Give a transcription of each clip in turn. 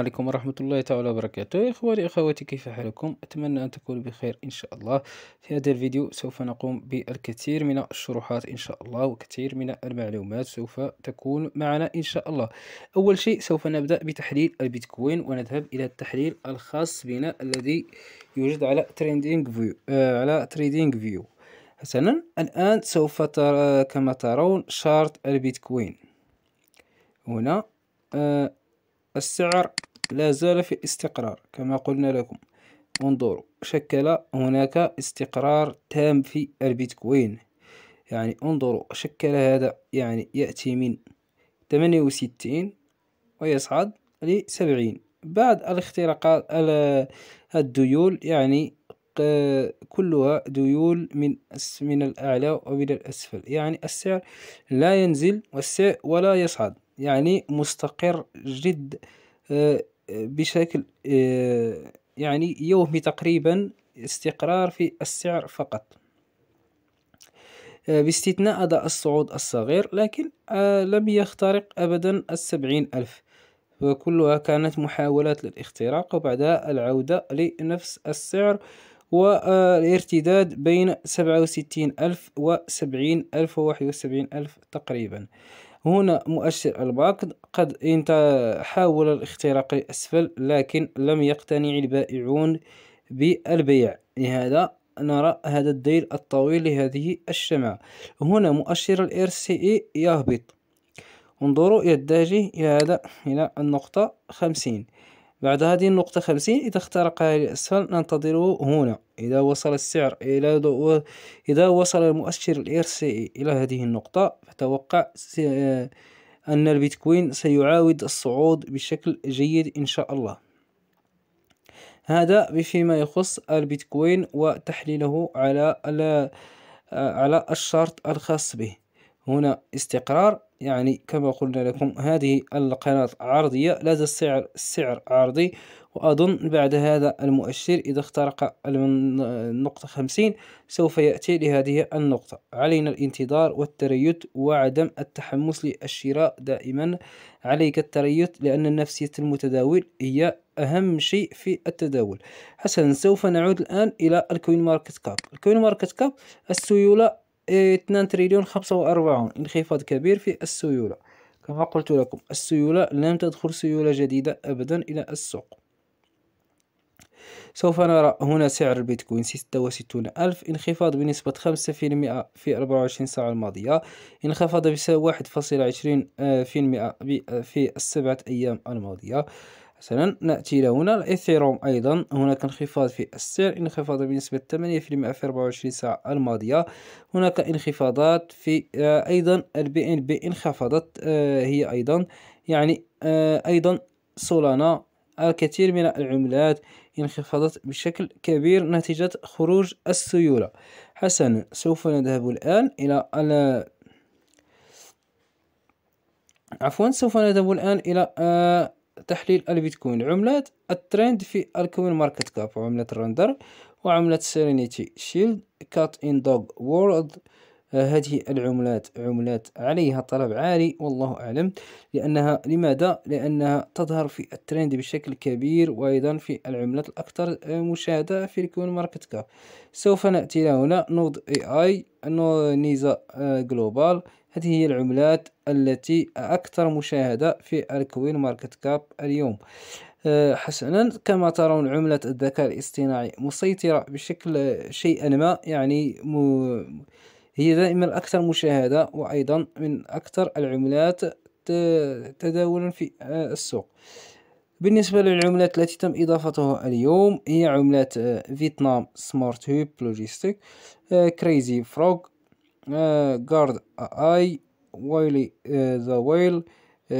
عليكم ورحمة الله تعالى وبركاته. إخواني أخواتي كيف حالكم؟ أتمنى أن تكونوا بخير إن شاء الله. في هذا الفيديو سوف نقوم بالكثير من الشروحات إن شاء الله وكثير من المعلومات سوف تكون معنا إن شاء الله. أول شيء سوف نبدأ بتحليل البيتكوين ونذهب إلى التحليل الخاص بنا الذي يوجد على تريندينج فيو آه على تريدينج فيو حسنا. الآن سوف ترى كما ترون chart البيتكوين. هنا آه السعر. لا زال في استقرار كما قلنا لكم. انظروا شكل هناك استقرار تام في البيتكوين. يعني انظروا شكل هذا يعني يأتي من ثمانية وستين ويصعد لسبعين. بعد الاختراقات الديول يعني كلها ديول من من الأعلى ومن الأسفل. يعني السعر لا ينزل ولا يصعد. يعني مستقر جد آه، بشكل آه، يعني يومي تقريبا استقرار في السعر فقط. آه، باستثناء أداء الصعود الصغير لكن لم يخترق أبدا السبعين ألف وكلها كانت محاولات للاختراق وبعدها العودة لنفس السعر والارتداد بين سبعة وستين ألف وسبعين ألف وواحد وسبعين ألف تقريبا. هنا مؤشر الباقد قد حاول الاختراق الأسفل لكن لم يقتنع البائعون بالبيع. لهذا نرى هذا الديل الطويل لهذه الشمعة. هنا مؤشر ال RCE يهبط. انظروا يتجه إلى هذا إلى النقطة خمسين. بعد هذه النقطة خمسين إذا اخترق إلى الأسفل ننتظره هنا. إذا وصل السعر إلى إذا وصل المؤشر ال RCE إلى هذه النقطة فتوقع أن البيتكوين سيعاود الصعود بشكل جيد إن شاء الله. هذا فيما يخص البيتكوين وتحليله على على الشرط الخاص به. هنا استقرار يعني كما قلنا لكم هذه القناة عرضية لا السعر السعر عرضي. وأظن بعد هذا المؤشر إذا اخترق النقطة خمسين سوف يأتي لهذه النقطة. علينا الانتظار والتريث وعدم التحمس للشراء دائما. عليك التريث لأن النفسية المتداول هي أهم شيء في التداول. حسنا سوف نعود الآن إلى الكوين ماركت كاب. الكوين ماركت كاب السيولة 2 تريليون 45 انخفاض كبير في السيولة. كما قلت لكم السيولة لم تدخل سيولة جديدة أبدا إلى السوق. سوف نرى هنا سعر البيتكوين ستة وستون ألف انخفاض بنسبة خمسة في المئة في أربعة وعشرين ساعة الماضية انخفض بسبب واحد فاصلة عشرين في المئة في السبعة أيام الماضية. حسنا. نأتي إلى هنا. الإيثيريوم أيضا. هناك انخفاض في السعر انخفاض بنسبة 8% في 24 ساعة الماضية. هناك انخفاضات في آه، أيضا البي إن بي انخفضت آه، هي أيضا. يعني أيضا سولانا. الكثير من العملات انخفضت بشكل كبير نتيجة خروج السيولة. حسنا سوف نذهب الآن إلى عفوا سوف نذهب الآن إلى آه، تحليل البيتكوين عملات الترند في الكوين ماركت كاب. وعملة الرندر وعملة سيرينيتي شيلد كات إن دوغ وورلد. هذه العملات عملات عليها طلب عالي والله أعلم. لأنها لماذا؟ لأنها تظهر في الترند بشكل كبير وأيضا في العملات الأكثر مشاهدة في الكوين ماركت كاب. سوف نأتي هنا. نود AI نيزا جلوبال. هذه هي العملات التي أكثر مشاهدة في الكوين ماركت كاب اليوم. حسنا كما ترون عملة الذكاء الاصطناعي مسيطرة بشكل شيئا ما يعني هي دائما الأكثر مشاهدة وأيضا من أكثر العملات تداولا في آه، السوق. بالنسبة للعملات التي تم إضافتها اليوم هي عملات آه، فيتنام سمارت هوب لوجيستيك كريزي فروغ جارد اي وايلي ذا ويل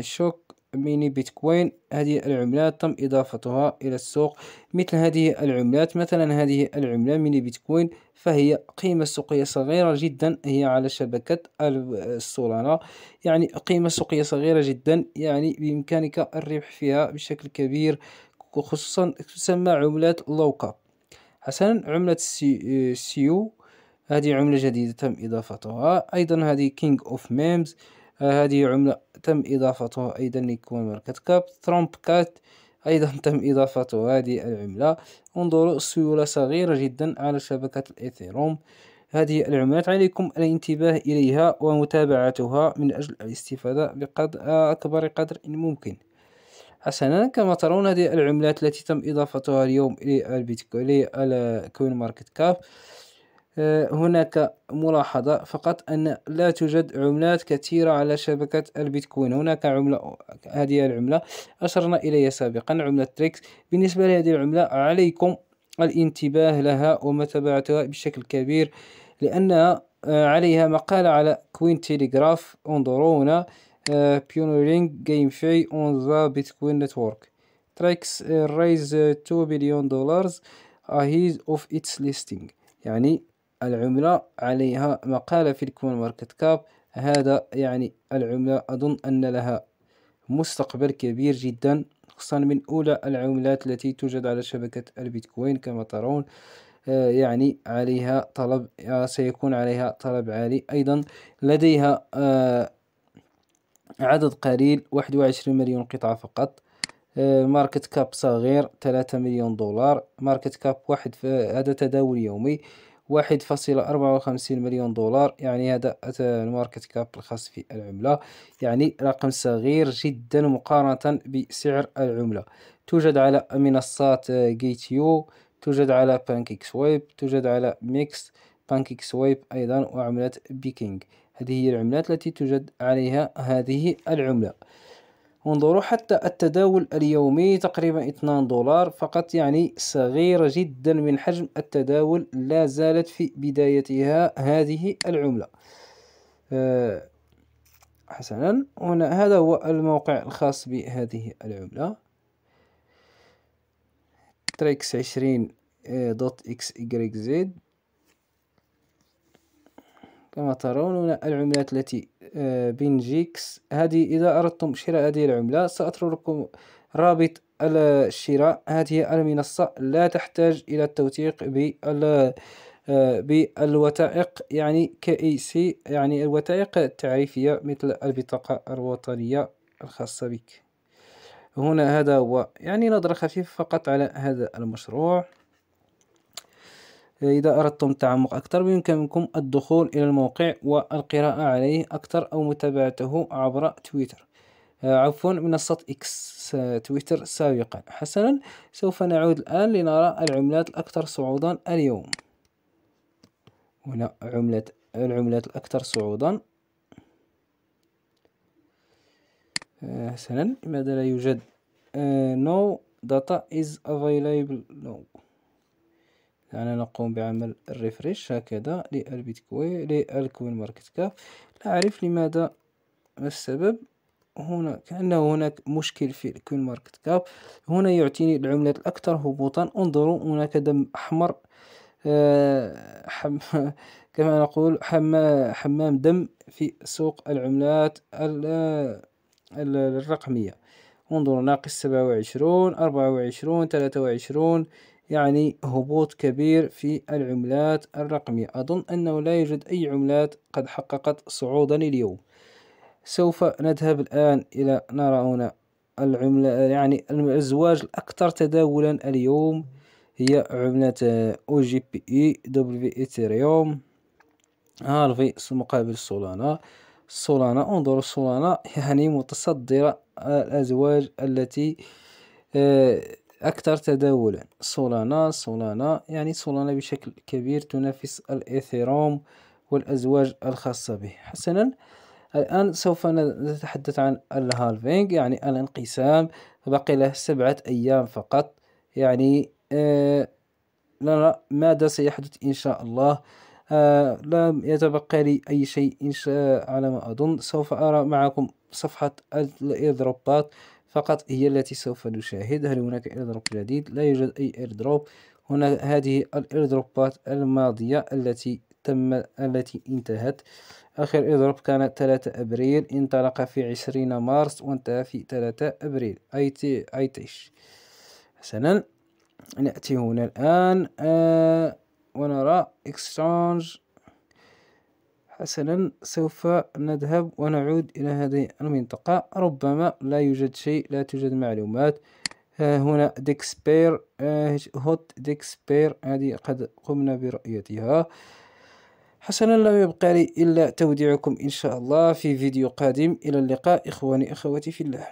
شوك ميني بيتكوين هذه العملات تم إضافتها إلى السوق. مثل هذه العملات مثلا هذه العملة ميني بيتكوين فهي قيمة سوقية صغيرة جدا. هي على شبكة السولانا يعني قيمة سوقية صغيرة جدا. يعني بإمكانك الربح فيها بشكل كبير خصوصا تسمى عملات low cap حسنا عملة سيو هذه عملة جديدة تم إضافتها. أيضا هذه كينج أوف ميمز هذه عملة تم إضافتها أيضا لكوين ماركت كاب. ترامب كات أيضا تم إضافة هذه العملة. انظروا السيولة صغيرة جدا على شبكة الإيثيريوم. هذه العملات عليكم الانتباه إليها ومتابعتها من أجل الاستفادة بقدر أكبر قدر ممكن. حسنا كما ترون هذه العملات التي تم إضافتها اليوم للكوين ماركت كاب. آه، هناك ملاحظة فقط أن لا توجد عملات كثيرة على شبكة البيتكوين. هناك عملة هذه العملة أشرنا إليها سابقا عملة تريكس. بالنسبة لهذه العملة عليكم الانتباه لها ومتابعتها بشكل كبير لأنها آه، عليها مقالة على كوين تيليغراف انظروا هنا pioneering GameFi on the Bitcoin network. Trex raised 2 billion dollars ahead of its listing. يعني العملة عليها مقالة في الكوين ماركت كاب. هذا يعني العملة أظن أن لها مستقبل كبير جدا خصوصا من أولى العملات التي توجد على شبكة البيتكوين كما ترون. يعني عليها طلب سيكون عليها طلب عالي. أيضا لديها عدد قليل واحد وعشرين مليون قطعة فقط. market cap صغير ثلاثة مليون دولار. market cap واحد هذا تداول يومي. واحد فاصلة أربعة وخمسين مليون دولار. يعني هذا ال market cap الخاص في العملة. يعني رقم صغير جدا مقارنة بسعر العملة. توجد على منصات جيتيو توجد على بانكيك سويب توجد على ميكس بانكيك سويب أيضا وعملة بيكينج هذه هي العملات التي توجد عليها هذه العملة. انظروا حتى التداول اليومي تقريبا 2 دولار فقط يعني صغيرة جدا من حجم التداول لا زالت في بدايتها هذه العملة. أه حسنا. هنا هذا هو الموقع الخاص بهذه العملة. Trex عشرين dot XZ كما ترون هنا العملات التي آه، BingX. هذه إذا أردتم شراء هذه العملة سأترك لكم رابط الشراء. هذه المنصة لا تحتاج إلى التوثيق بال آه، بالوثائق يعني سي يعني الوثائق التعريفية مثل البطاقة الوطنية الخاصة بك. هنا هذا هو. يعني نظرة خفيفة فقط على هذا المشروع. إذا أردتم التعمق أكثر بإمكانكم الدخول إلى الموقع والقراءة عليه أكثر أو متابعته عبر تويتر. آه، عفوا منصة إكس آه، تويتر سابقا. حسنا سوف نعود الآن لنرى العملات الأكثر صعودا اليوم. هنا عملة العملات الأكثر صعودا. آه، حسنا لماذا لا يوجد؟ no data is available. No. يعني نقوم بعمل ال refresh هكذا للبيتكوين لل CoinMarketCap. لا أعرف لماذا ما السبب. هنا كأنه هناك مشكل في ال CoinMarketCap. هنا يعطيني العملات الأكثر هبوطا. انظروا هناك دم أحمر آه، حم كما نقول حمام دم في سوق العملات الرقمية. انظروا ناقص سبعة وعشرون أربعة وعشرون ثلاثة وعشرون. يعني هبوط كبير في العملات الرقمية. أظن أنه لا يوجد أي عملات قد حققت صعودا اليوم. سوف نذهب الآن إلى نرى هنا العملة يعني الزواج الأكثر تداولا اليوم هي عملة أو جي بي اي دبليو إيثيريوم هالفي مقابل سولانا. سولانا انظروا سولانا يعني متصدرة الأزواج التي آه، أكثر تداولا. سولانا سولانا يعني سولانا بشكل كبير تنافس الإيثيروم والأزواج الخاصة به. حسنا الآن سوف نتحدث عن ال halving يعني الانقسام. بقي له سبعة أيام فقط يعني آه ماذا سيحدث إن شاء الله؟ آه لا يتبقى لي أي شيء إن شاء على ما أظن. سوف أرى معكم صفحة الإيردروبات فقط هي التي سوف نشاهد هل هناك airdrop جديد. لا يوجد أي airdrop هنا هذه الايردروبات الماضية التي تم التي انتهت. آخر airdrop كان 3 أبريل. انطلق في 20 مارس وانتهى في 3 أبريل. أي تيش حسنا. نأتي هنا الآن. آه ونرى exchange حسنا سوف نذهب ونعود إلى هذه المنطقة. ربما لا يوجد شيء لا توجد معلومات. هنا ديكسبير هوت ديكسبير هذه قد قمنا برؤيتها. حسنا لا يبقى لي إلا توديعكم إن شاء الله في فيديو قادم. إلى اللقاء إخواني أخواتي في الله.